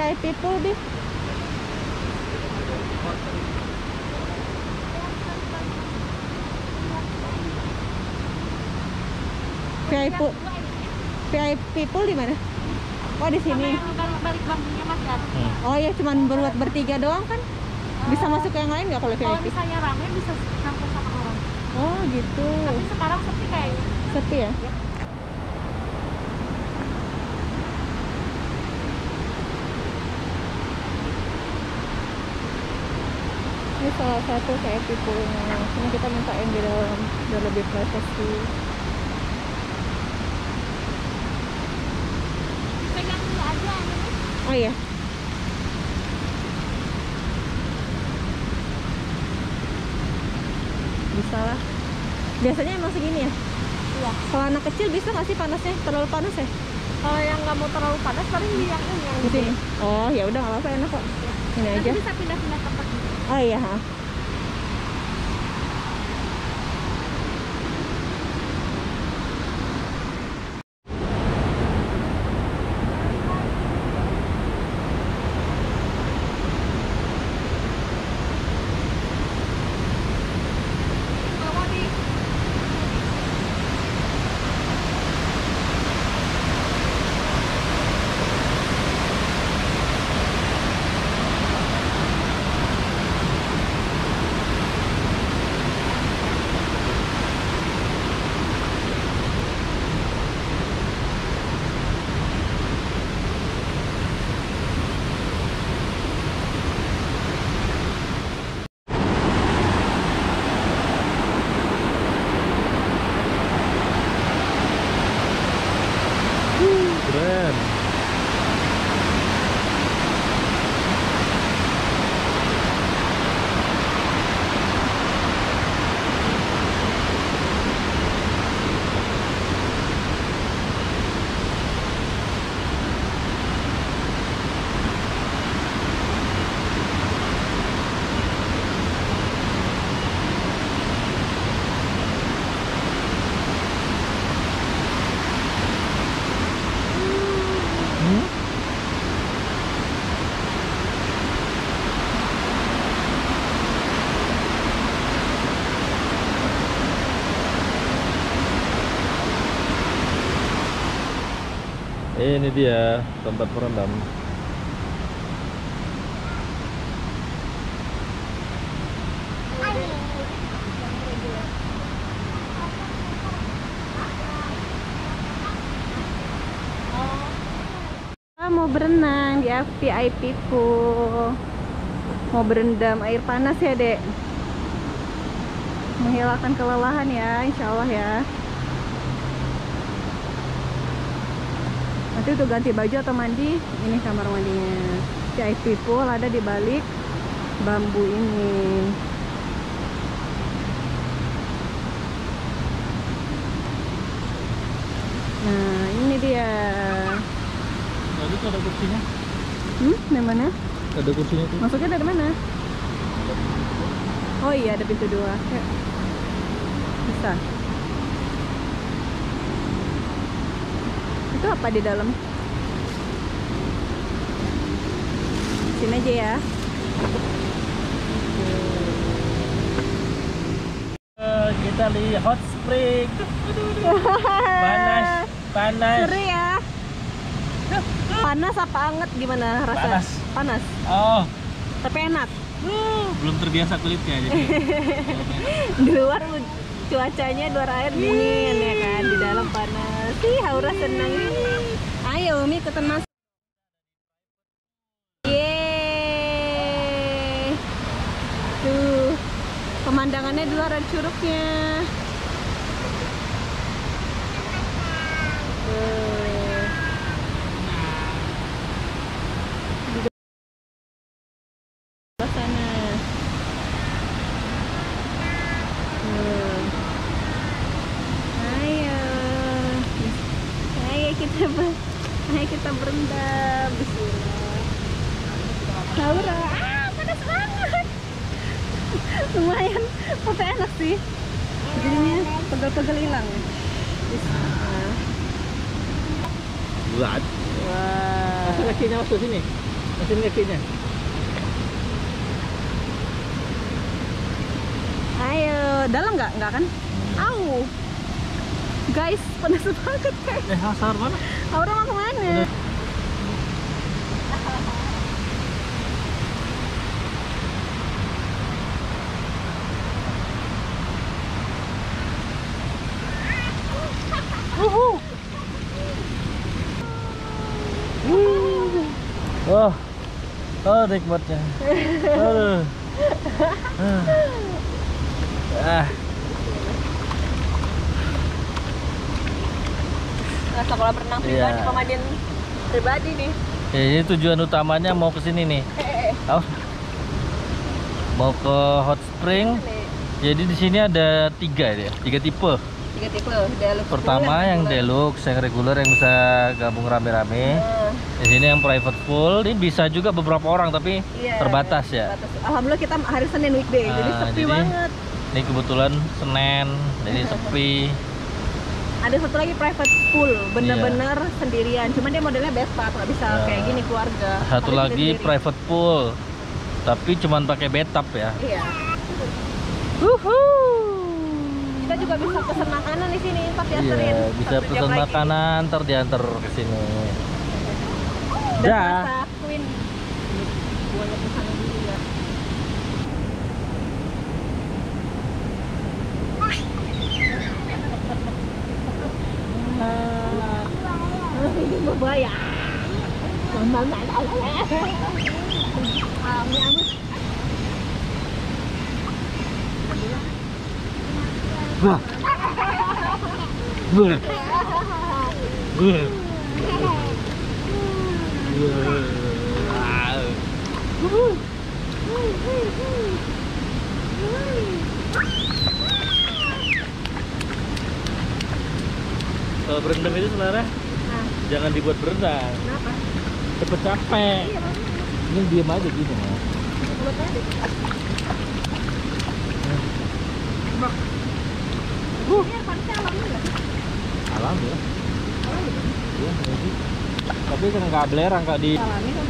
VIP pool, Bi. VIP pool, VIP pool di mana? Oh, di sini. balik bangkunya mas kan Hmm. Oh ya, cuman buat bertiga doang kan? Bisa masuk ke yang lain nggak kalau kalau VIP? misalnya rame bisa campur sama orang Oh gitu. tapi sekarang sepi kayaknya Sepi ya? Ini salah satu kayak tipulnya. Cuma kita minta yang di dalam biar lebih privacy. pegang dulu aja Oh iya. Bisa lah. Biasanya emang segini ya? iya Kalau anak kecil bisa nggak sih panasnya? Terlalu panas ya? kalau yang nggak mau terlalu panas paling di yang ini yang Di sini. Oh ya udah nggak apa-apa enak kok. Ini Nanti aja. bisa pindah-pindah tempat gitu. Oh iya. ha. kalau mau di Keren. Hmm? Ini dia tempat merendam. Ah, mau berenang di VIP pool. Mau berendam air panas ya, Dek. Menghilangkan kelelahan ya, insya Allah ya. Nanti untuk ganti baju atau mandi, ini kamar mandinya. VIP pool ada di balik bambu ini. Nah, ini dia. Tadi ada kursinya. Hmm, dari mana? Ada kursinya tuh. Masuknya dari mana? Oh iya, ada pintu dua. Bisa. Itu apa di dalam? Sini aja ya. Eh, kita lihat hot spring. Panas, panas. Seru ya. Panas apa anget gimana rasa? Panas. Panas. Oh, Tapi enak. belum terbiasa kulitnya jadi. Di luar cuacanya di luar air dingin ya kan, di dalam panas. Ih, Haura senang. Ayo Umi ikutan masuk. Yeay. Tuh, pemandangannya di luar curugnya. Tuh. Sana. Tuh. Ayo. Ayo kita ber Ayo kita berendam. Laura, ah panas banget. Lumayan, tapi enak sih. Jadinya pegel-pegel hilang. Buat. Wah. Masukin kakinya masuk sini. Masukin kakinya. Ayo, dalam nggak? Nggak kan? Guys, panas banget guys. Eh, hasar mana? Aura mau ke mana? Udah. Oh, oh nikmatnya. Aduh. Ah. Nah, sekolah berenang Iya. pribadi, pemandian pribadi nih. Ya, ini tujuan utamanya mau ke sini nih. Tahu? Mau ke hot spring. nih. Jadi di sini ada tiga ya, tiga tipe. Tiga tipe, deluxe. Pertama yang deluxe, yang reguler yang bisa gabung rame-rame. Eh, Di sini yang private pool, ini bisa juga beberapa orang tapi iya, terbatas ya. terbatas. Alhamdulillah kita hari Senin weekday, jadi Ah, sepi jadi- banget. Ini kebetulan Senin, jadi sepi. Ada satu lagi private pool, bener-bener sendirian. Cuman dia modelnya Vespa, nggak bisa Nah. kayak gini keluarga. Satu Tapi lagi sendiri. private pool, tapi cuman pakai bathtub ya. Iya. Uhuh. Kita juga bisa pesen makanan di sini, ntar Iya, dianterin. bisa pesan lagi. makanan, ntar diantar ke sini. Dan Dah. rasa Queen. Buahnya pesanan dulu ya. Kalau berendam itu sebenarnya jangan dibuat berendam, kenapa? cepet capek. Iya, makanya. Ini diam aja gini aja. Uh. Alami ya. Alami. Iya. Tapi kan nggak belerang kak di. Alami kan.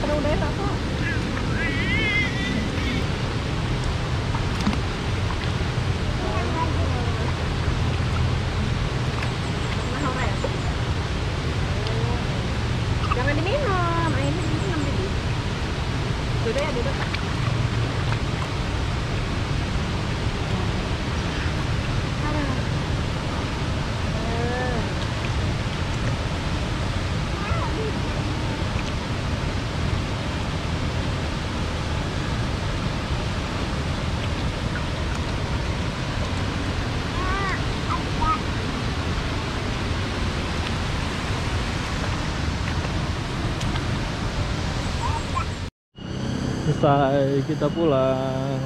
Seru deh satu. 有的 한, 대 를. Selesai kita pulang.